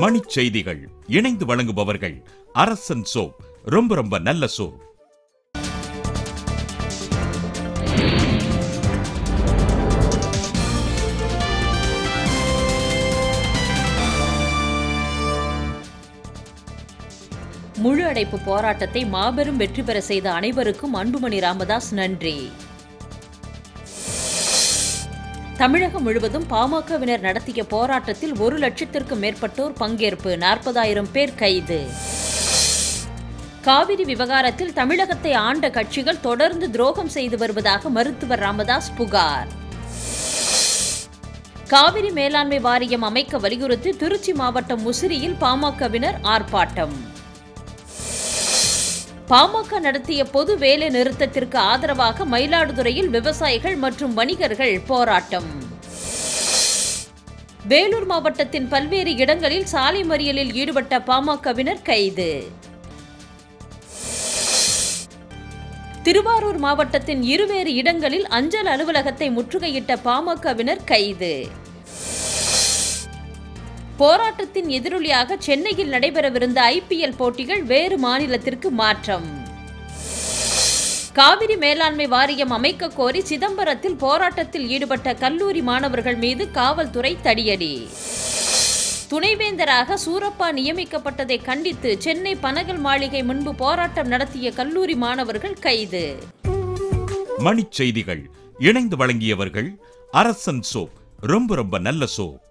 மணி செய்திகள் இணைந்து வழங்குபவர்கள் அரசன் சோப். ரொம்ப ரொம்ப நல்ல சோப். முழு அடைப்பு போராட்டத்தை மாபெரும் வெற்றி பெற செய்த அனைவருக்கும் அன்புமணி ராமதாஸ் நன்றி. தமிழகம் முழுவதும் பாமகவினர் நடத்திய போராட்டத்தில் ஒரு லட்சத்திற்கும் மேற்பட்டோர் பங்கேற்பு நாற்பதாயிரம் பேர் கைது. காவிரி விவகாரத்தில் தமிழகத்தை ஆண்ட கட்சிகள் தொடர்ந்து துரோகம் செய்து வருவதாக மருத்துவர் ராமதாஸ் புகார். காவிரி மேலாண்மை வாரியம் அமைக்க வலியுறுத்தி திருச்சி மாவட்டம் முசிறியில் பாமகவினர் ஆர்ப்பாட்டம். பாமக நடத்திய பொது வேலை நிறுத்தத்திற்கு ஆதரவாக மயிலாடுதுறையில் விவசாயிகள் மற்றும் வணிகர்கள் போராட்டம். வேலூர் மாவட்டத்தின் பல்வேறு இடங்களில் சாலை மறியலில் ஈடுபட்ட பாமகவினர் கைது. திருவாரூர் மாவட்டத்தின் இருவேறு இடங்களில் அஞ்சல் அலுவலகத்தை முற்றுகையிட்ட பாமகவினர் கைது. போராட்டத்தின் எதிரொலியாக சென்னையில் நடைபெறவிருந்த ஐபிஎல் போட்டிகள் வேறு மாநிலத்திற்கு மாற்றம். காவிரி மேலாண்மை வாரியம் அமைக்க கோரி சிதம்பரத்தில் போராட்டத்தில் ஈடுபட்ட கல்லூரி மாணவர்கள் மீது காவல்துறை தடியடி. துணைவேந்தராக சூரப்பா நியமிக்கப்பட்டதை கண்டித்து சென்னை பனகல் மாளிகை முன்பு போராட்டம் நடத்திய கல்லூரி மாணவர்கள் கைது. மணிச் செய்திகள். இணைந்து வழங்கியவர்கள் அரசன் சோப் ரொம்ப ரொம்ப நல்ல சோப்